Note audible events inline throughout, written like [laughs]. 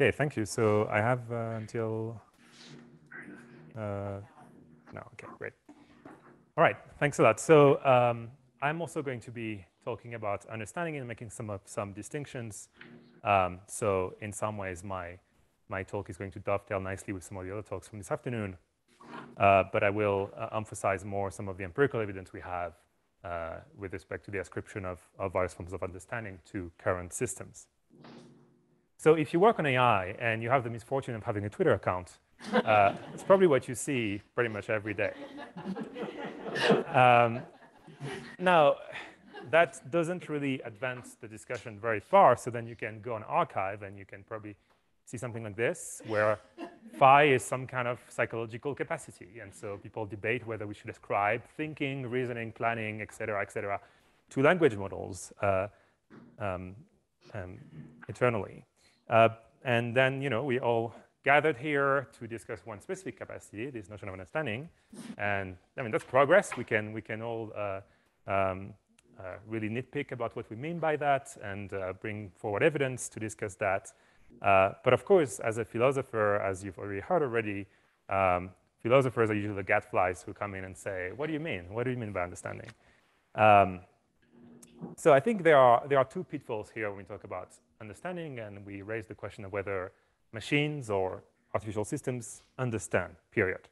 Okay, thank you. So I have uh, until, uh, no, okay, great. All right, thanks a lot. So um, I'm also going to be talking about understanding and making some, of some distinctions. Um, so in some ways, my, my talk is going to dovetail nicely with some of the other talks from this afternoon. Uh, but I will uh, emphasize more some of the empirical evidence we have uh, with respect to the ascription of, of various forms of understanding to current systems. So if you work on AI and you have the misfortune of having a Twitter account, uh, it's probably what you see pretty much every day. Um, now, that doesn't really advance the discussion very far, so then you can go on arXiv and you can probably see something like this, where phi is some kind of psychological capacity. And so people debate whether we should ascribe thinking, reasoning, planning, et cetera, et cetera, to language models uh, um, um, eternally. Uh, and then, you know, we all gathered here to discuss one specific capacity, this notion of understanding. And I mean, that's progress. We can, we can all uh, um, uh, really nitpick about what we mean by that and uh, bring forward evidence to discuss that. Uh, but of course, as a philosopher, as you've already heard already, um, philosophers are usually the gadflies who come in and say, what do you mean? What do you mean by understanding? Um, so I think there are, there are two pitfalls here when we talk about understanding, and we raise the question of whether machines or artificial systems understand, period.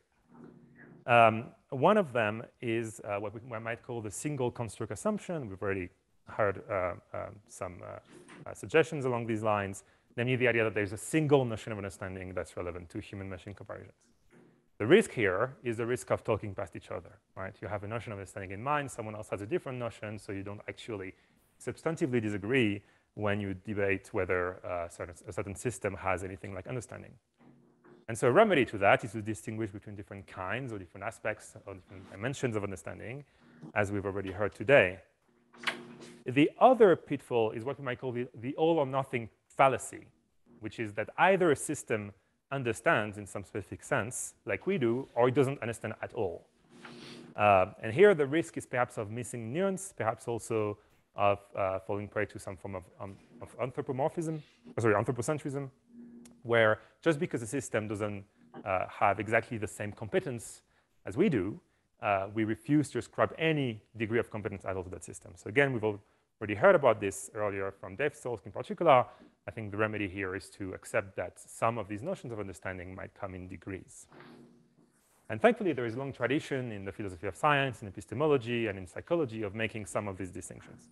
Um, one of them is uh, what we might call the single construct assumption. We've already heard uh, um, some uh, uh, suggestions along these lines, namely the idea that there's a single notion of understanding that's relevant to human-machine comparisons. The risk here is the risk of talking past each other, right? You have a notion of understanding in mind, someone else has a different notion, so you don't actually substantively disagree when you debate whether uh, certain, a certain system has anything like understanding. And so a remedy to that is to distinguish between different kinds or different aspects or different dimensions of understanding, as we've already heard today. The other pitfall is what we might call the, the all or nothing fallacy, which is that either a system understands in some specific sense, like we do, or it doesn't understand at all. Uh, and here the risk is perhaps of missing nuance, perhaps also of uh, falling prey to some form of, um, of anthropomorphism, oh, sorry, anthropocentrism, where just because a system doesn't uh, have exactly the same competence as we do, uh, we refuse to ascribe any degree of competence at all to that system. So again, we've already heard about this earlier from Dave in particular. I think the remedy here is to accept that some of these notions of understanding might come in degrees. And thankfully, there is a long tradition in the philosophy of science, in epistemology, and in psychology of making some of these distinctions.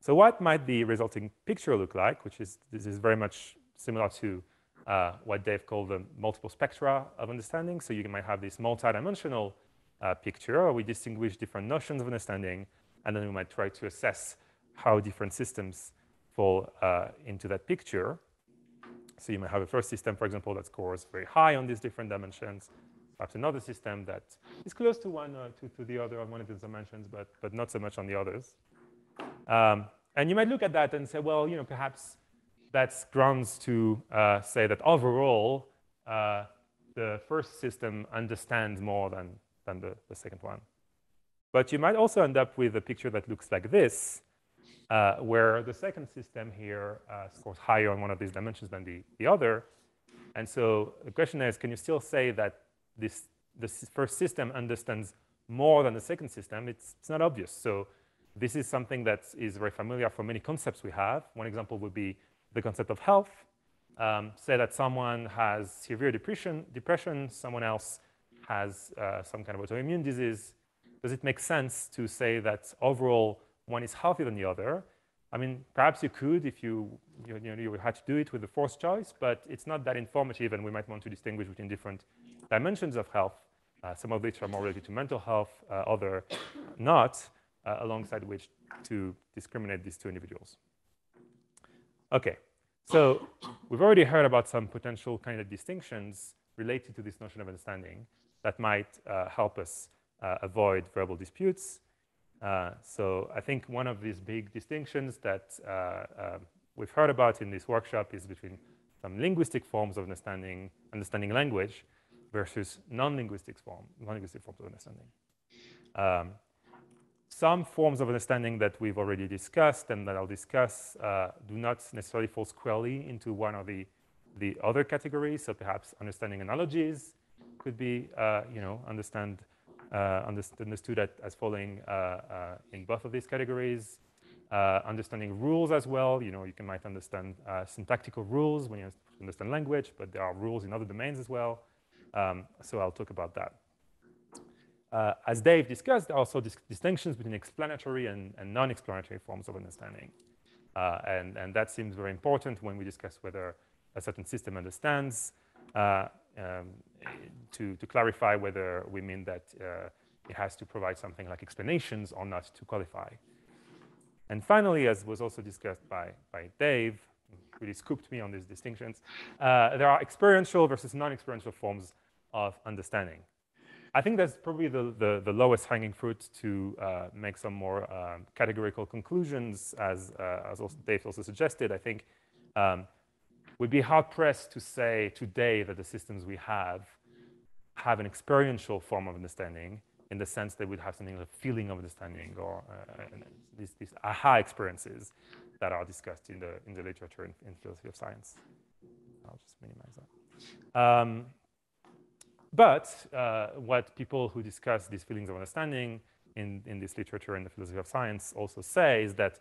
So what might the resulting picture look like, which is, this is very much similar to uh, what Dave called the multiple spectra of understanding. So you might have this multidimensional uh, picture, where we distinguish different notions of understanding, and then we might try to assess how different systems fall uh, into that picture. So you might have a first system, for example, that scores very high on these different dimensions, perhaps another system that is close to one uh, to, to the other on one of these dimensions, but, but not so much on the others. Um, and you might look at that and say, well, you know, perhaps that's grounds to uh, say that overall, uh, the first system understands more than, than the, the, second one. But you might also end up with a picture that looks like this, uh, where the second system here uh, scores higher on one of these dimensions than the, the other. And so the question is, can you still say that this, this first system understands more than the second system? It's, it's not obvious. So this is something that is very familiar for many concepts we have. One example would be the concept of health. Um, say that someone has severe depression, depression someone else has uh, some kind of autoimmune disease. Does it make sense to say that overall one is healthier than the other? I mean, perhaps you could if you, you, you, know, you had to do it with the forced choice, but it's not that informative, and we might want to distinguish between different dimensions of health, uh, some of which are more related to mental health, uh, other not uh, alongside which to discriminate these two individuals. Okay, so we've already heard about some potential kind of distinctions related to this notion of understanding that might uh, help us uh, avoid verbal disputes. Uh, so I think one of these big distinctions that uh, um, we've heard about in this workshop is between some linguistic forms of understanding, understanding language, versus non-linguistic form, non-linguistic forms of understanding. Um, some forms of understanding that we've already discussed and that I'll discuss uh, do not necessarily fall squarely into one of the the other categories. So perhaps understanding analogies could be, uh, you know, understand uh, understood as falling uh, uh, in both of these categories. understanding rules as well. You know, you can might understand syntactical rules when you understand language, but there are rules in other domains as well. Um, so I'll talk about that. Uh, as Dave discussed, there are also dis distinctions between explanatory and, and non-explanatory forms of understanding. Uh, and, and that seems very important when we discuss whether a certain system understands uh, um, to, to clarify whether we mean that uh, it has to provide something like explanations or not to qualify. And finally, as was also discussed by, by Dave, really scooped me on these distinctions, uh, there are experiential versus non-experiential forms of understanding. I think that's probably the, the, the lowest hanging fruit to uh, make some more um, categorical conclusions, as, uh, as also Dave also suggested. I think um, we'd be hard pressed to say today that the systems we have have an experiential form of understanding in the sense that we'd have something like a feeling of understanding or uh, these, these aha experiences that are discussed in the, in the literature in, in philosophy of science. I'll just minimize that. Um, but uh, what people who discuss these feelings of understanding in, in this literature in the philosophy of science also say is that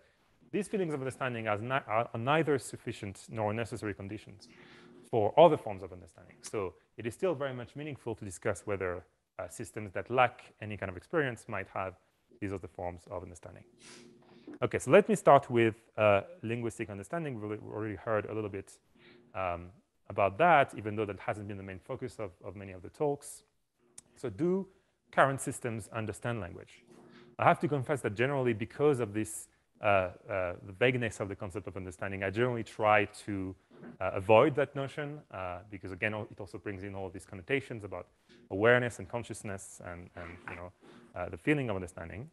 these feelings of understanding are, are, neither sufficient nor necessary conditions for other forms of understanding. So it is still very much meaningful to discuss whether uh, systems that lack any kind of experience might have these other forms of understanding. Okay, so let me start with uh, linguistic understanding. We already heard a little bit um, about that, even though that hasn't been the main focus of, of many of the talks. So do current systems understand language? I have to confess that generally because of this uh, uh, the vagueness of the concept of understanding, I generally try to uh, avoid that notion uh, because again, it also brings in all these connotations about awareness and consciousness and, and you know, uh, the feeling of understanding.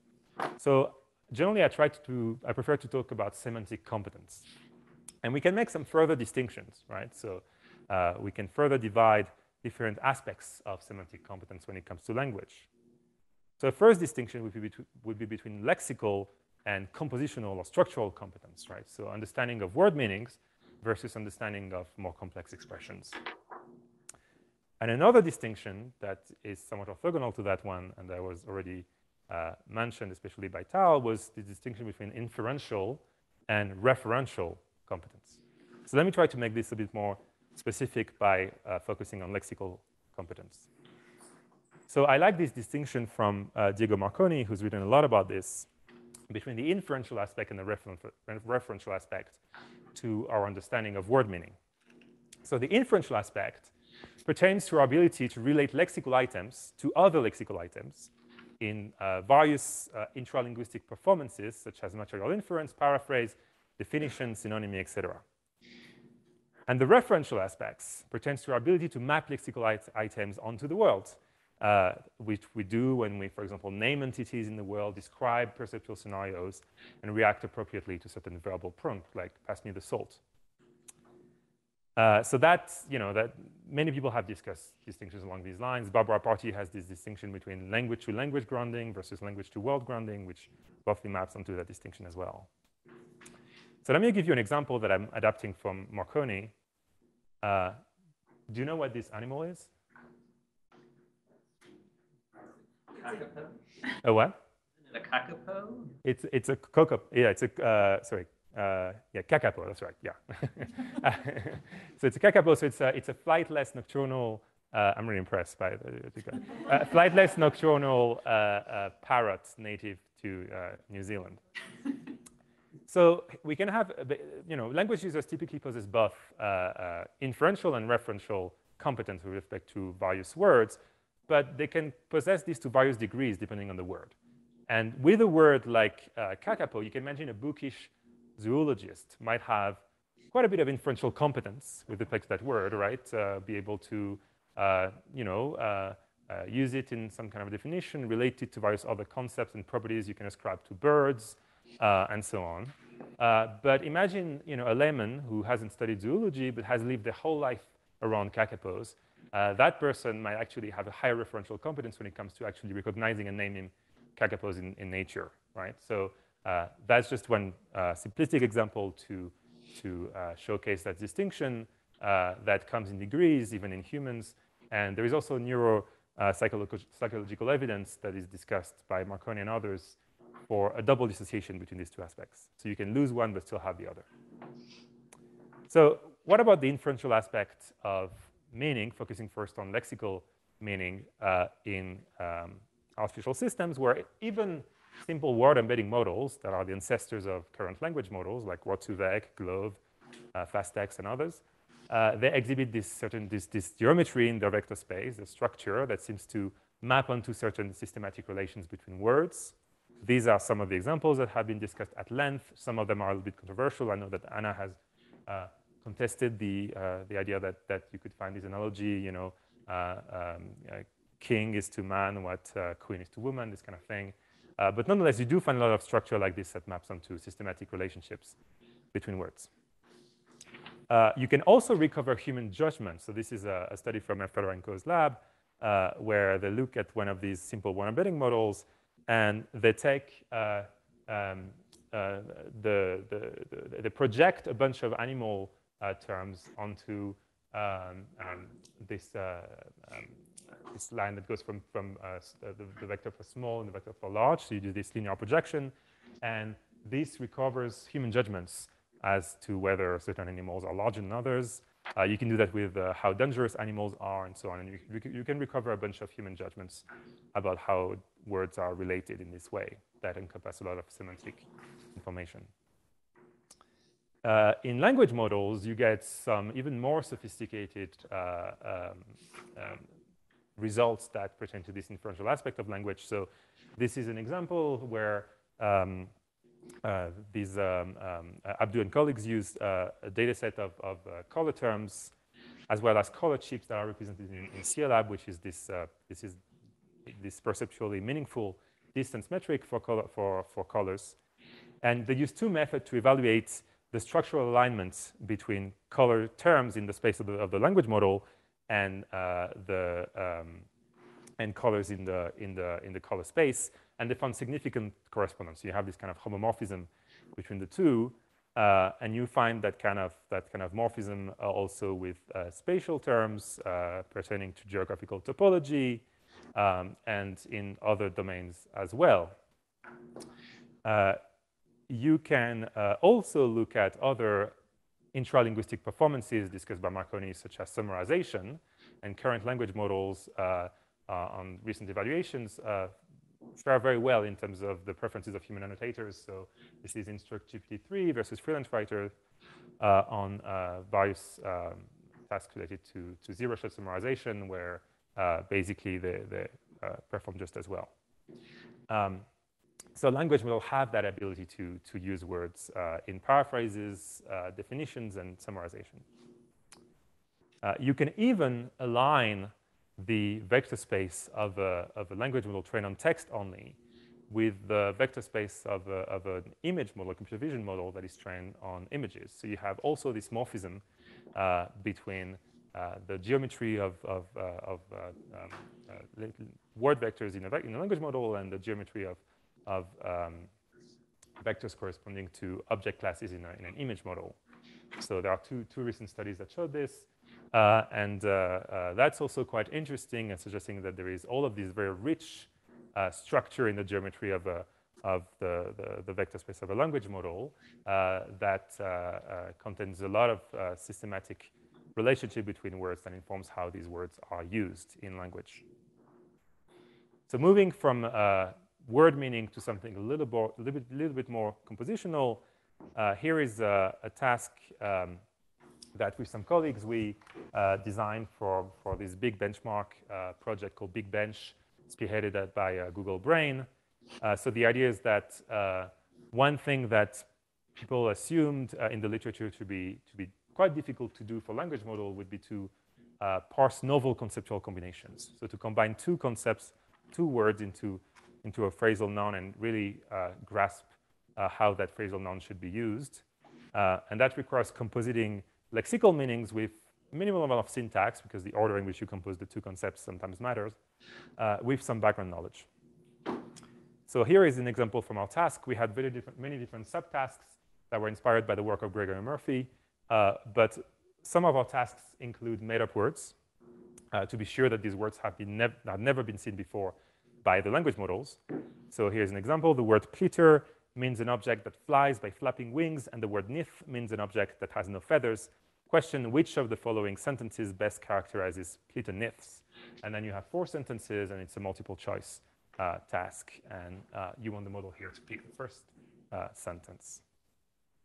So generally I try to, I prefer to talk about semantic competence. And we can make some further distinctions, right? So uh, we can further divide different aspects of semantic competence when it comes to language. So the first distinction would be, would be between lexical and compositional or structural competence, right? So understanding of word meanings versus understanding of more complex expressions. And another distinction that is somewhat orthogonal to that one, and I was already uh, mentioned, especially by Tal, was the distinction between inferential and referential competence. So let me try to make this a bit more specific by uh, focusing on lexical competence. So I like this distinction from uh, Diego Marconi, who's written a lot about this, between the inferential aspect and the referential aspect to our understanding of word meaning. So the inferential aspect pertains to our ability to relate lexical items to other lexical items in uh, various uh, intralinguistic performances, such as material inference, paraphrase, definition, synonymy, etc. And the referential aspects pertains to our ability to map lexical it items onto the world, uh, which we do when we, for example, name entities in the world, describe perceptual scenarios, and react appropriately to certain verbal prompt, like pass me the salt. Uh, so that's, you know, that many people have discussed distinctions along these lines. Barbara Partee has this distinction between language to language grounding versus language to world grounding, which roughly maps onto that distinction as well. So let me give you an example that I'm adapting from Marconi. Uh, do you know what this animal is? A what? A kakapo? It's, it's a cocoa. Yeah, it's a, uh, sorry, uh, yeah, kakapo, that's right, yeah. [laughs] so it's a kakapo, so it's a, it's a flightless nocturnal, uh, I'm really impressed by the, uh, flightless nocturnal uh, uh, parrot native to uh, New Zealand. So we can have, you know, language users typically possess both uh, uh, inferential and referential competence with respect to various words, but they can possess these to various degrees depending on the word. And with a word like uh, kakapo, you can imagine a bookish zoologist might have quite a bit of inferential competence with respect to that word, right? Uh, be able to, uh, you know, uh, uh, use it in some kind of definition, relate it to various other concepts and properties you can ascribe to birds, uh, and so on. Uh, but imagine you know, a layman who hasn't studied zoology but has lived their whole life around kakapos. That person might actually have a higher referential competence when it comes to actually recognizing and naming kakapos in, in nature, right? So that's just one uh, simplistic example to, to uh, showcase that distinction. uh, that comes in degrees, even in humans. And there is also neuro uh, psychological evidence that is discussed by Marconi and others for a double dissociation between these two aspects. So you can lose one but still have the other. So what about the inferential aspect of meaning, focusing first on lexical meaning uh, in um, artificial systems, where even simple word embedding models that are the ancestors of current language models, like Word2Vec, GloVe, uh, FastText, and others, uh, they exhibit this certain this, this geometry in their vector space, a structure that seems to map onto certain systematic relations between words. These are some of the examples that have been discussed at length. Some of them are a little bit controversial. I know that Anna has uh, contested the, uh, the idea that, that you could find this analogy, you know, uh, um, uh, king is to man what uh, queen is to woman, this kind of thing. But nonetheless, you do find a lot of structure like this that maps onto systematic relationships between words. Uh, you can also recover human judgment. So this is a, a study from Fedorenko's lab uh, where they look at one of these simple word embedding models and they take uh, um, uh, the, the, the, they project a bunch of animal uh, terms onto um, um, this, um, this line that goes from, from the, the, vector for small and the vector for large. So you do this linear projection and this recovers human judgments as to whether certain animals are larger than others. Uh, you can do that with uh, how dangerous animals are and so on. And you, you, can recover a bunch of human judgments about how words are related in this way that encompass a lot of semantic information. Uh, in language models, you get some even more sophisticated uh, um, um, results that pertain to this inferential aspect of language. So this is an example where um, uh, these um, um, Abdou and colleagues used uh, a data set of, of uh, color terms as well as color chips that are represented in, in CIELAB, which is this, uh, this is this perceptually meaningful distance metric for, color, for, for colors. And they use two methods to evaluate the structural alignments between color terms in the space of the, of the language model and uh, the um, and colors in the in the in the color space and they found significant correspondence. You have this kind of homomorphism between the two, uh, and you find that kind of that kind of morphism uh, also with uh, spatial terms uh, pertaining to geographical topology um, and in other domains as well. Uh, you can also look at other intralinguistic performances discussed by Marconi, such as summarization, and current language models on recent evaluations fare very well in terms of the preferences of human annotators. So this is InstructGPT-3 versus FreelanceWriter uh, on uh, various um, tasks related to, to zero-shot summarization, where uh, basically they, they uh, perform just as well. Um, so language will have that ability to, to use words uh, in paraphrases, uh, definitions, and summarization. you can even align the vector space of a, of a language model trained on text only with the vector space of, a, of an image model, a computer vision model that is trained on images. So you have also this morphism uh, between uh, the geometry of, of, uh, of uh, um, uh, word vectors in a, in a, language model and the geometry of, of um, vectors corresponding to object classes in, a, in, an image model. So there are two, two recent studies that showed this. Uh, and uh, uh, that's also quite interesting and suggesting that there is all of these very rich structure in the geometry of, of the, the, the, vector space of a language model that contains a lot of systematic relationship between words that informs how these words are used in language. So moving from uh, word meaning to something a little, a little, bit, little bit more compositional, uh, here is a, a task um, that with some colleagues we uh, designed for, for this big benchmark uh, project called Big Bench, spearheaded by uh, Google Brain. Uh, so the idea is that uh, one thing that people assumed in the literature to be, to be quite difficult to do for language model would be to parse novel conceptual combinations. So to combine two concepts, two words into, into a phrasal noun and really grasp how that phrasal noun should be used. and that requires compositing lexical meanings with minimal amount of syntax, because the order in which you compose the two concepts sometimes matters, uh, with some background knowledge. So here is an example from our task. We had very different, many different subtasks that were inspired by the work of Gregory Murphy, uh, but some of our tasks include made-up words uh, to be sure that these words have, been nev have never been seen before by the language models. So here's an example. The word pleater means an object that flies by flapping wings, and the word nith means an object that has no feathers. Question, which of the following sentences best characterizes pleater niths? And then you have four sentences, and it's a multiple choice uh, task. And uh, you want the model here to pick the first uh, sentence.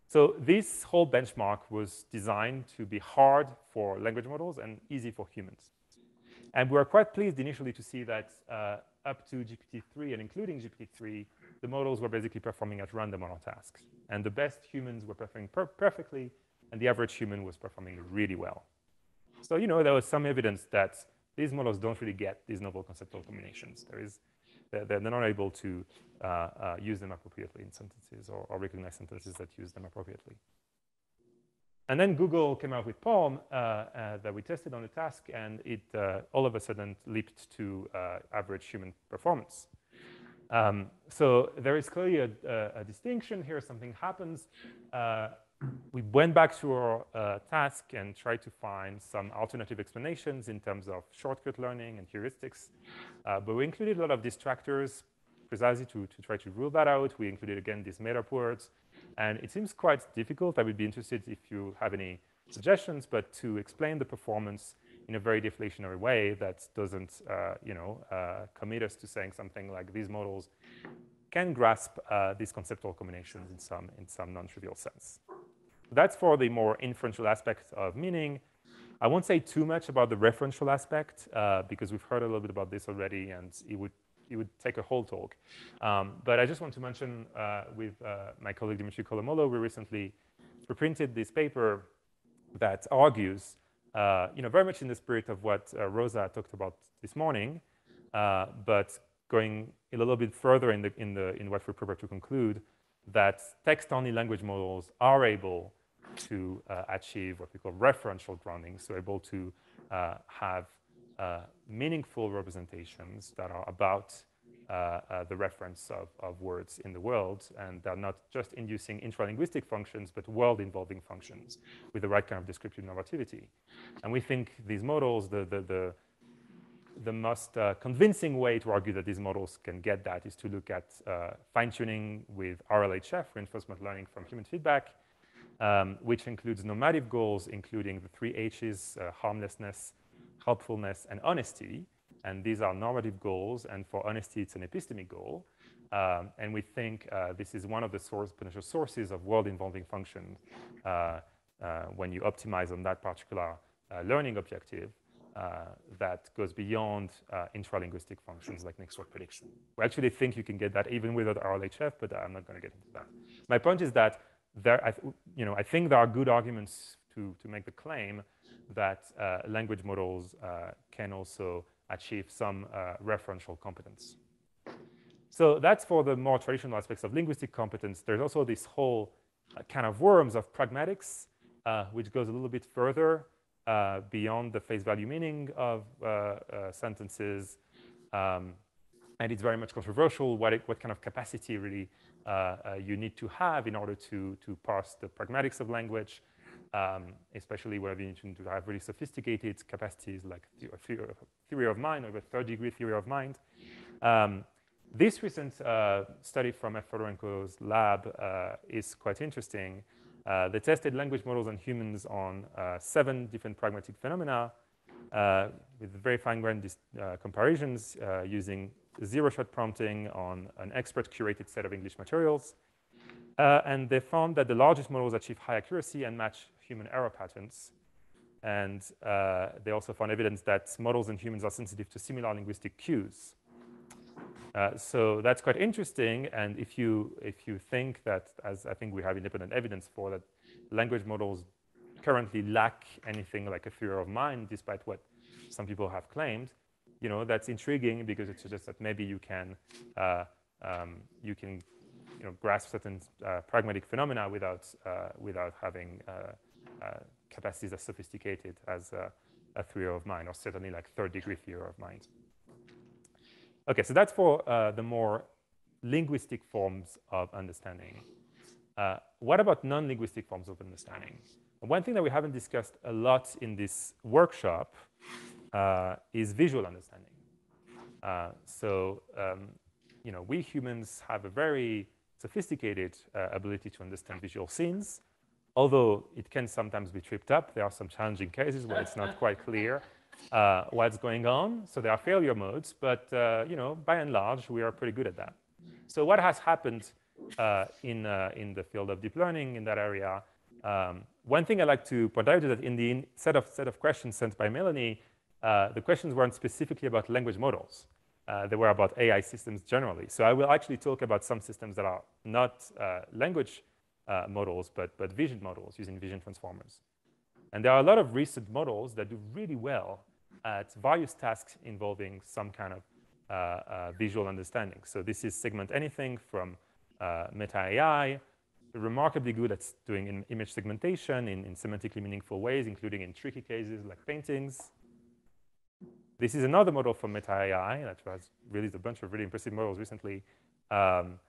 So this whole benchmark was designed to be hard for language models and easy for humans. And we were quite pleased initially to see that uh, up to GPT-3 and including GPT-3, the models were basically performing at random on our tasks. And the best humans were performing per perfectly, and the average human was performing really well. So, you know, there was some evidence that these models don't really get these novel conceptual combinations. There is, they're, they're not able to uh, uh, use them appropriately in sentences or, or, recognize sentences that use them appropriately. And then Google came out with PaLM uh, uh that we tested on the task, and it uh, all of a sudden leaped to uh, average human performance. Um, so there is clearly a, a, a, distinction here. Something happens. Uh, we went back to our uh, task and tried to find some alternative explanations in terms of shortcut learning and heuristics. But we included a lot of distractors precisely to, to try to rule that out. We included, again, these made-up words. And it seems quite difficult. I would be interested if you have any suggestions, but to explain the performance in a very deflationary way that doesn't, uh, you know, uh, commit us to saying something like these models can grasp uh, these conceptual combinations in some, in some non-trivial sense. That's for the more inferential aspect of meaning. I won't say too much about the referential aspect uh, because we've heard a little bit about this already and it would, it would take a whole talk. Um, but I just want to mention uh, with uh, my colleague Dimitri Coelho Mollo, we recently reprinted this paper that argues uh, you know, very much in the spirit of what uh, Rosa talked about this morning, uh, but going a little bit further in, the, in, the, in what we're prepared to conclude, that text-only language models are able to uh, achieve what we call referential grounding, so able to have meaningful representations that are about uh, uh, the reference of, of, words in the world, and they're not just inducing intralinguistic functions, but world-involving functions with the right kind of descriptive normativity. And we think these models, the, the, the, the most uh, convincing way to argue that these models can get that is to look at uh, fine-tuning with RLHF, reinforcement learning from human feedback, um, which includes normative goals, including the three H's, uh, harmlessness, helpfulness, and honesty, and these are normative goals, and for honesty, it's an epistemic goal. Um, and we think uh, this is one of the source, potential sources of world-involving functions uh, uh, when you optimize on that particular uh, learning objective uh, that goes beyond uh, intralinguistic functions like next word prediction. We actually think you can get that even without RLHF, but I'm not going to get into that. My point is that there, I, you know, I think there are good arguments to, to make the claim that language models can also achieve some uh, referential competence. So that's for the more traditional aspects of linguistic competence. There's also this whole uh, kind of worms of pragmatics, uh, which goes a little bit further uh, beyond the face value meaning of uh, uh, sentences. Um, and it's very much controversial what, it, what kind of capacity really you need to have in order to, to parse the pragmatics of language um, especially where you need to have really sophisticated capacities like theory of mind or the third degree theory of mind. Um, this recent uh, study from. Fedorenko's lab uh, is quite interesting. Uh, they tested language models on humans on uh, seven different pragmatic phenomena uh, with very fine-grained uh, comparisons using zero-shot prompting on an expert curated set of English materials. And they found that the largest models achieve high accuracy and match human error patterns. And uh, they also found evidence that models and humans are sensitive to similar linguistic cues. Uh, so that's quite interesting. And if you, if you think that, as I think we have independent evidence for, that language models currently lack anything like a theory of mind, despite what some people have claimed, you know, that's intriguing because it suggests that maybe you can, uh, um, you can you know, grasp certain uh, pragmatic phenomena without, uh, without having uh, uh, capacities as sophisticated as a theory of mind, or certainly like third degree theory of mind. Okay, so that's for uh, the more linguistic forms of understanding. What about non-linguistic forms of understanding? One thing that we haven't discussed a lot in this workshop is visual understanding. Uh, so, um, you know, we humans have a very sophisticated uh, ability to understand visual scenes, although it can sometimes be tripped up. There are some challenging cases where it's not quite clear uh, what's going on. So there are failure modes, but, uh, you know, by and large, we are pretty good at that. So what has happened uh, in, in the field of deep learning in that area um, one thing I'd like to point out is that in the set of, set of questions sent by Melanie, uh, the questions weren't specifically about language models. Uh, they were about AI systems generally. So I will actually talk about some systems that are not uh, language uh, models, but, but vision models using vision transformers. And there are a lot of recent models that do really well at various tasks involving some kind of uh, uh, visual understanding. So this is segment anything from Meta AI remarkably good at doing image segmentation in, in semantically meaningful ways, including in tricky cases like paintings. This is another model from Meta AI that has released a bunch of really impressive models recently. Um,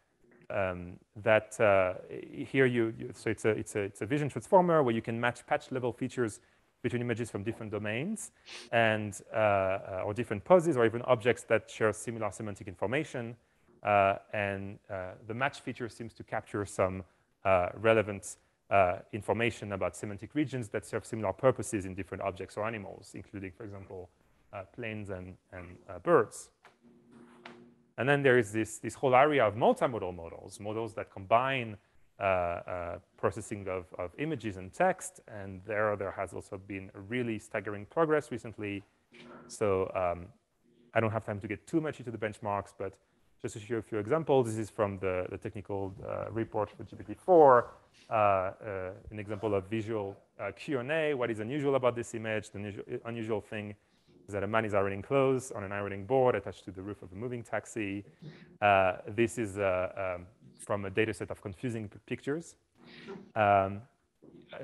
um, that uh, here you, you, so it's a, it's, a, it's a vision transformer where you can match patch level features between images from different domains and uh, uh, or different poses or even objects that share similar semantic information. Uh, and uh, the match feature seems to capture some uh, relevant information about semantic regions that serve similar purposes in different objects or animals, including, for example, planes and, and birds. And then there is this, this whole area of multimodal models, models that combine uh, uh, processing of, of, images and text. And there, there has also been really staggering progress recently. So um, I don't have time to get too much into the benchmarks, but just to show a few examples, this is from the, the technical uh, report for GPT-4, uh, uh, an example of visual uh, Q&A. What is unusual about this image? The unusual, unusual thing is that a man is ironing clothes on an ironing board attached to the roof of a moving taxi. Uh, this is uh, um, from a data set of confusing pictures. Um,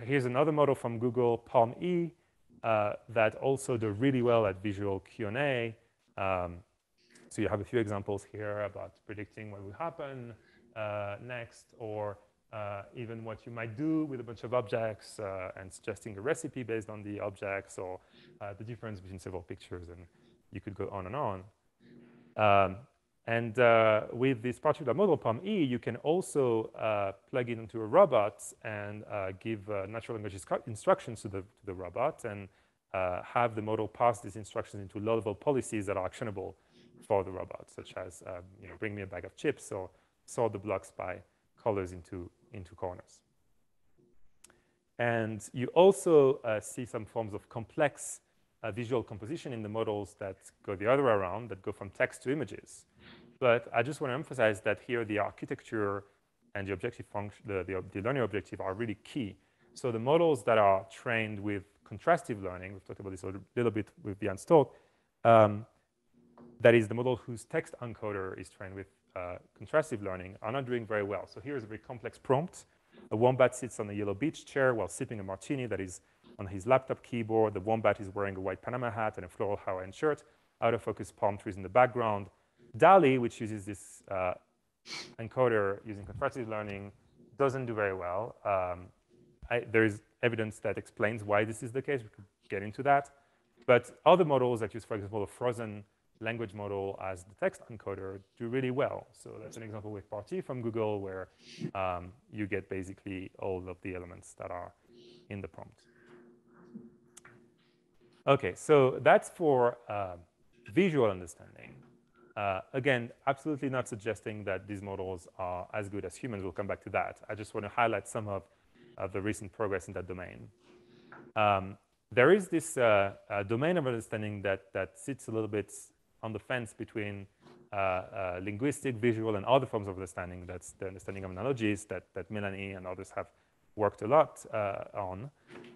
here's another model from Google, Palm E, that also do really well at visual Q&A. Um, so you have a few examples here about predicting what will happen uh, next, or uh, even what you might do with a bunch of objects uh, and suggesting a recipe based on the objects, or uh, the difference between several pictures, and you could go on and on. Um, and uh, with this particular model, PaLM-E, you can also uh, plug it into a robot and give natural language instructions to the, to the robot and have the model pass these instructions into low-level policies that are actionable for the robot, such as um, you know, bring me a bag of chips or sort the blocks by colors into, into corners. And you also uh, see some forms of complex uh, visual composition in the models that go the other way around, that go from text to images. But I just want to emphasize that here the architecture and the objective function, the, the, the learning objective are really key. So the models that are trained with contrastive learning, we've talked about this a little bit with the talk, um, that is the model whose text encoder is trained with uh, contrastive learning are not doing very well. So here's a very complex prompt. A wombat sits on a yellow beach chair while sipping a martini that is on his laptop keyboard. The wombat is wearing a white Panama hat and a floral Hawaiian shirt. Out of focus palm trees in the background. DALL-E, which uses this uh, encoder using contrastive learning, doesn't do very well. Um, I, there is evidence that explains why this is the case. We could get into that. But other models that use, for example, a frozen language model as the text encoder do really well. So that's an example with Parti from Google where um, you get basically all of the elements that are in the prompt. Okay, so that's for uh, visual understanding. Uh, again, absolutely not suggesting that these models are as good as humans. We'll come back to that. I just want to highlight some of, of the recent progress in that domain. Um, there is this uh, domain of understanding that, that sits a little bit on the fence between uh, uh, linguistic, visual, and other forms of understanding. That's the understanding of analogies that, that Melanie and others have worked a lot uh, on.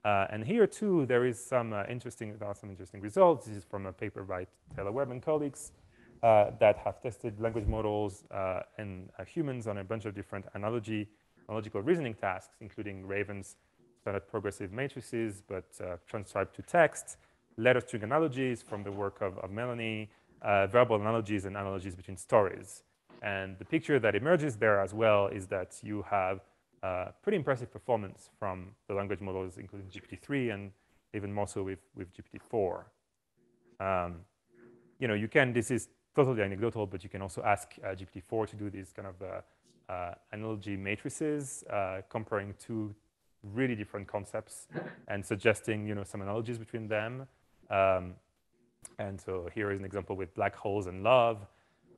Uh, and here too, there is some uh, interesting, there are some interesting results. This is from a paper by Taylor Webb and colleagues uh, that have tested language models and humans on a bunch of different analogy, analogical reasoning tasks, including Raven's standard progressive matrices, but transcribed to text, letter string analogies from the work of, of Melanie, uh, verbal analogies and analogies between stories. And the picture that emerges there as well is that you have uh, pretty impressive performance from the language models, including GPT-3 and even more so with, with GPT-4. Um, you know, you can, this is totally anecdotal, but you can also ask uh, GPT-4 to do these kind of uh, uh, analogy matrices, uh, comparing two really different concepts and suggesting, you know, some analogies between them. Um, and so here is an example with black holes and love.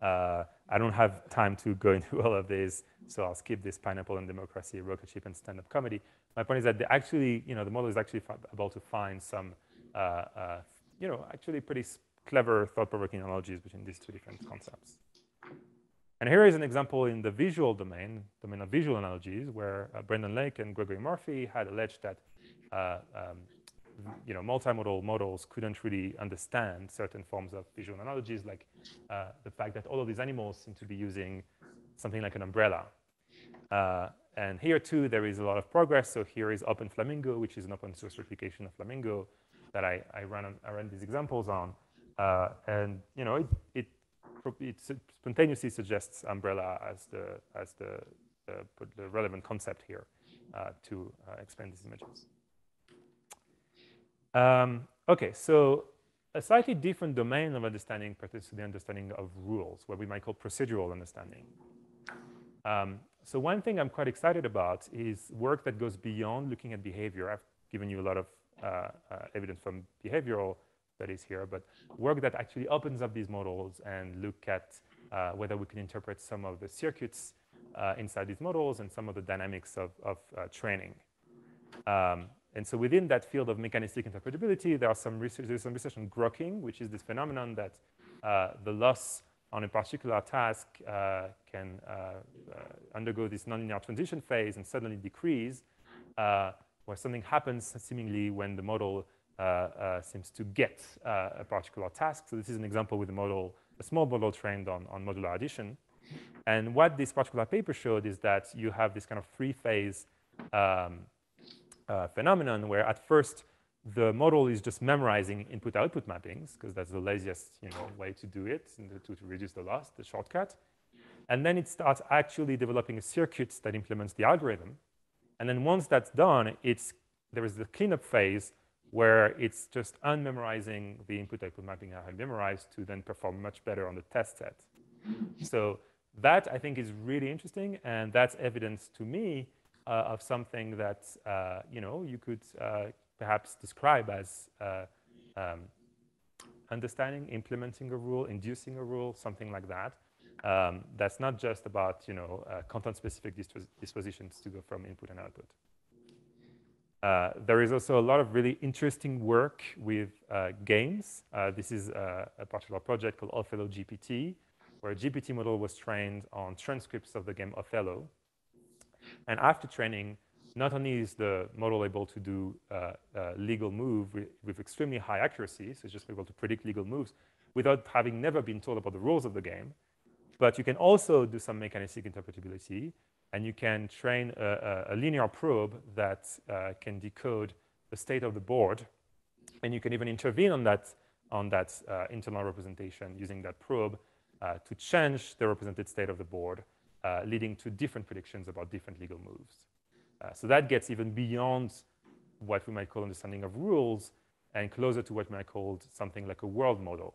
Uh, I don't have time to go [laughs] into all of this, so I'll skip this pineapple and democracy, rocket ship, and stand-up comedy. My point is that actually, you know, the model is actually able to find some, uh, uh, you know, actually pretty clever, thought-provoking analogies between these two different concepts. And here is an example in the visual domain, domain of visual analogies, where uh, Brenden Lake and Gregory Murphy had alleged that uh, um, you know, multimodal models couldn't really understand certain forms of visual analogies, like uh, the fact that all of these animals seem to be using something like an umbrella. Uh, and here too, there is a lot of progress. So here is Open Flamingo, which is an open source replication of Flamingo that I, I, ran, I ran these examples on. Uh, and you know, it, it, it, spontaneously suggests umbrella as the, as the, the, the relevant concept here uh, to uh, explain these images. Um, okay, so a slightly different domain of understanding pertains to the understanding of rules, what we might call procedural understanding. Um, so one thing I'm quite excited about is work that goes beyond looking at behavior. I've given you a lot of uh, uh, evidence from behavioral studies here, but work that actually opens up these models and look at uh, whether we can interpret some of the circuits uh, inside these models and some of the dynamics of, of uh, training. Um, and so within that field of mechanistic interpretability, there are some research, there's some research on grokking, which is this phenomenon that uh, the loss on a particular task uh, can uh, uh undergo this nonlinear transition phase and suddenly decrease, uh, where something happens seemingly when the model uh, seems to get a particular task. So this is an example with a model, a small model trained on, on modular addition. And what this particular paper showed is that you have this kind of three-phase um, uh, phenomenon where at first the model is just memorizing input-output mappings because that's the laziest you know, way to do it to, to reduce the loss, the shortcut. And then it starts actually developing a circuit that implements the algorithm. And then once that's done, it's, there is the cleanup phase where it's just unmemorizing the input-output mapping I had memorized to then perform much better on the test set. So that, I think, is really interesting. And that's evidence to me of something that uh, you know you could uh, perhaps describe as um, understanding, implementing a rule, inducing a rule, something like that. Um, that's not just about you know uh, content-specific dispos dispositions to go from input and output. Uh, there is also a lot of really interesting work with uh, games. this is a particular project called Othello GPT, where a GPT model was trained on transcripts of the game Othello. And after training, not only is the model able to do uh, uh, legal move with, with, extremely high accuracy, so it's just able to predict legal moves without having never been told about the rules of the game, but you can also do some mechanistic interpretability, and you can train a, a linear probe that uh, can decode the state of the board, and you can even intervene on that, on that uh, internal representation using that probe uh, to change the represented state of the board uh, leading to different predictions about different legal moves. Uh, so that gets even beyond what we might call understanding of rules and closer to what we might call something like a world model.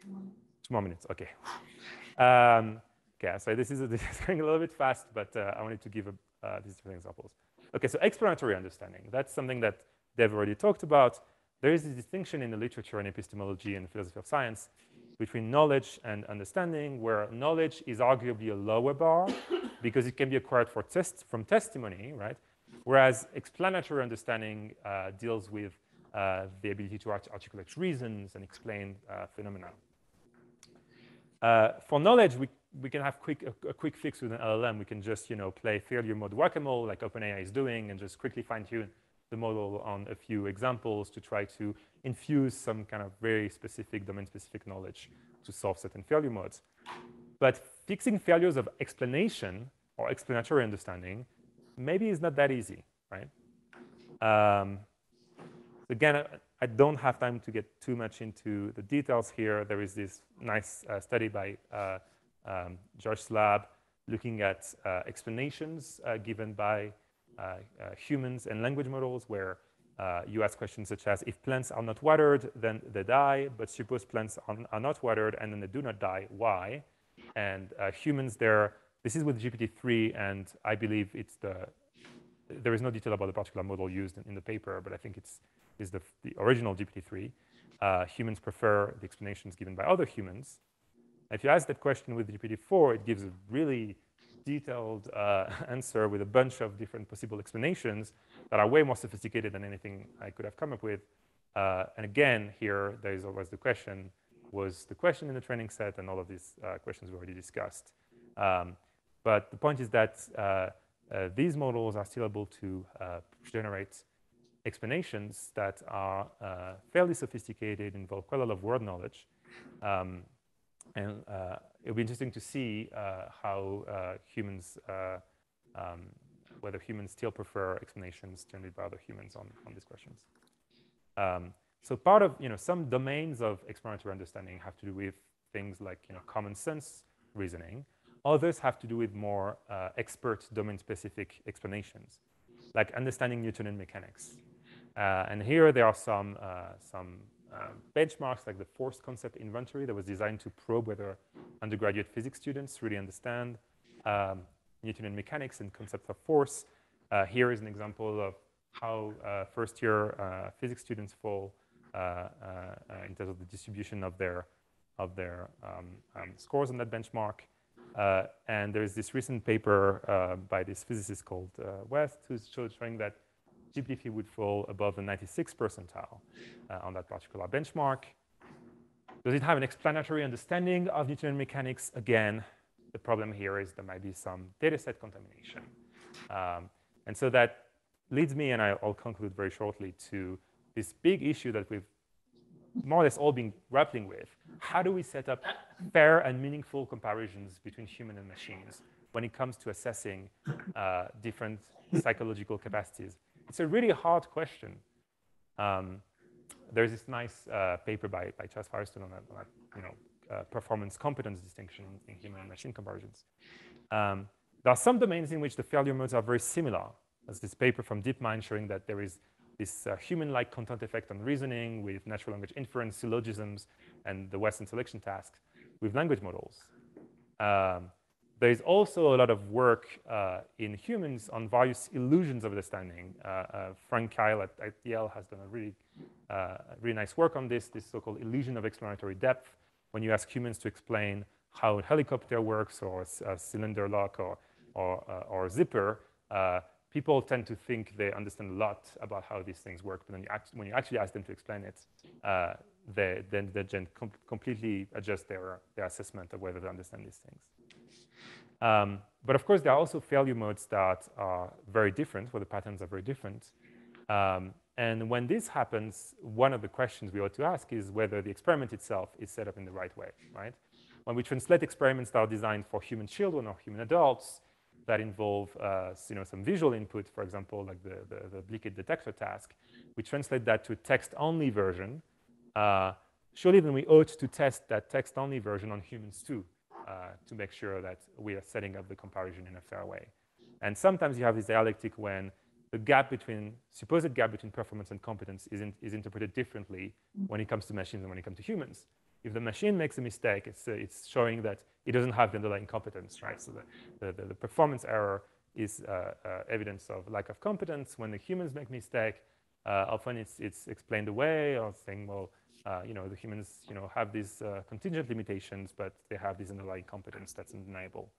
Two more minutes, okay. Um, okay, so this is, a, [laughs] this is going a little bit fast, but uh, I wanted to give a, uh, these different examples. Okay, so explanatory understanding. That's something that Dev already talked about. There is a distinction in the literature and epistemology and philosophy of science between knowledge and understanding, where knowledge is arguably a lower bar [coughs] because it can be acquired for test, from testimony, right? Whereas explanatory understanding uh, deals with uh, the ability to art articulate reasons and explain uh, phenomena. Uh, for knowledge, we, we can have quick, a, a, quick fix with an LLM. We can just you know, play failure mode whack-a-mole like OpenAI is doing and just quickly fine-tune the model on a few examples to try to infuse some kind of very specific domain-specific knowledge to solve certain failure modes. But fixing failures of explanation or explanatory understanding maybe is not that easy, right? Um, again, I, don't have time to get too much into the details here. There is this nice uh, study by uh, um, George Slab looking at uh, explanations uh, given by humans and language models where uh, you ask questions such as, if plants are not watered, then they die, but suppose plants are, are not watered and then they do not die, why? And humans there, this is with GPT-3, and I believe it's the, there is no detail about the particular model used in, in the paper, but I think it's is the, the original GPT-3. Uh, humans prefer the explanations given by other humans. If you ask that question with GPT-4, it gives a really detailed uh, [laughs] answer with a bunch of different possible explanations that are way more sophisticated than anything I could have come up with. Uh, and again, here, there is always the question, was the question in the training set and all of these uh, questions we already discussed. Um, but the point is that uh, uh, these models are still able to uh, generate explanations that are fairly sophisticated, involve quite a lot of word knowledge. Um, and uh, it'll be interesting to see uh, how uh, humans, uh, um, whether humans still prefer explanations generated by other humans on, on these questions. Um, so part of, you know, some domains of explanatory understanding have to do with things like, you know, common sense reasoning. Others have to do with more uh, expert domain-specific explanations, like understanding Newtonian mechanics. And here there are some, some um, benchmarks like the force concept inventory that was designed to probe whether undergraduate physics students really understand um, Newtonian mechanics and concepts of force. Uh, here is an example of how uh, first-year uh, physics students fall uh, uh, in terms of the distribution of their of their um, um, scores on that benchmark. and there is this recent paper by this physicist called West who's showing that GPT would fall above the 96th percentile uh, on that particular benchmark. Does it have an explanatory understanding of Newtonian mechanics? Again, the problem here is there might be some dataset contamination. Um, and so that leads me, and I'll conclude very shortly, to this big issue that we've more or less all been grappling with. How do we set up fair and meaningful comparisons between human and machines when it comes to assessing uh, different psychological capacities it's a really hard question. Um, there's this nice uh, paper by, by Chaz Firestone on on you know, uh, performance competence distinction in human and machine comparisons. Um, there are some domains in which the failure modes are very similar. There's this paper from DeepMind showing that there is this uh, human-like content effect on reasoning with natural language inference, syllogisms, and the Wason selection task with language models. Um, there is also a lot of work uh, in humans on various illusions of understanding. Uh, uh, Frank Keil at, at, Yale has done a really, uh, really nice work on this, this so-called illusion of explanatory depth, when you ask humans to explain how a helicopter works or a, cylinder lock or, or, uh, or a zipper, uh, people tend to think they understand a lot about how these things work, but then you when you actually ask them to explain it, they, then they com completely adjust their, their assessment of whether they understand these things. Um, but of course, there are also failure modes that are very different, where the patterns are very different. Um, and when this happens, one of the questions we ought to ask is whether the experiment itself is set up in the right way, right? When we translate experiments that are designed for human children or human adults that involve uh, you know, some visual input, for example, like the, the, the detector task, we translate that to a text-only version. Uh, surely then we ought to test that text-only version on humans too, to make sure that we are setting up the comparison in a fair way. And sometimes you have this dialectic when the gap between, supposed gap between performance and competence is, in, is interpreted differently when it comes to machines and when it comes to humans. If the machine makes a mistake, it's, uh, it's showing that it doesn't have the underlying competence, right? So the, the, the performance error is uh, uh, evidence of lack of competence. When the humans make mistake, uh, often it's, it's explained away or saying, well, uh, you know, the humans, you know, have these uh, contingent limitations, but they have this underlying competence that's undeniable.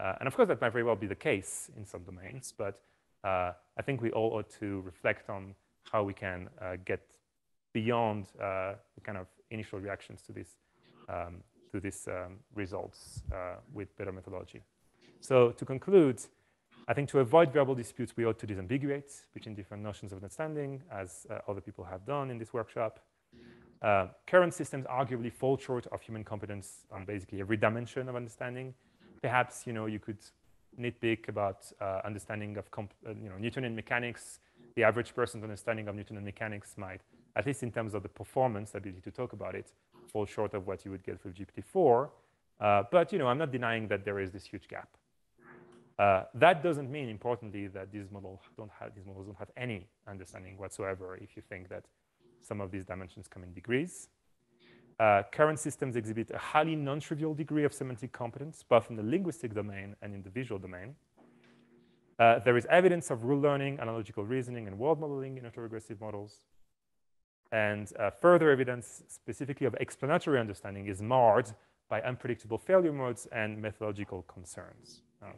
Uh, and of course, that might very well be the case in some domains, but uh, I think we all ought to reflect on how we can uh, get beyond the kind of initial reactions to this, um, to these um, results with better methodology. So to conclude, I think to avoid verbal disputes, we ought to disambiguate between different notions of understanding, as other people have done in this workshop. Uh, current systems arguably fall short of human competence on basically every dimension of understanding. Perhaps, you know, you could nitpick about uh, understanding of, uh, you know, Newtonian mechanics. The average person's understanding of Newtonian mechanics might, at least in terms of the performance ability to talk about it, fall short of what you would get with GPT-4. Uh, but, you know, I'm not denying that there is this huge gap. Uh, that doesn't mean, importantly, that these models don't have these models don't have any understanding whatsoever. If you think that some of these dimensions come in degrees, uh, current systems exhibit a highly non-trivial degree of semantic competence, both in the linguistic domain and in the visual domain. Uh, there is evidence of rule learning, analogical reasoning, and world modeling in autoregressive models. And uh, further evidence, specifically of explanatory understanding, is marred by unpredictable failure modes and methodological concerns.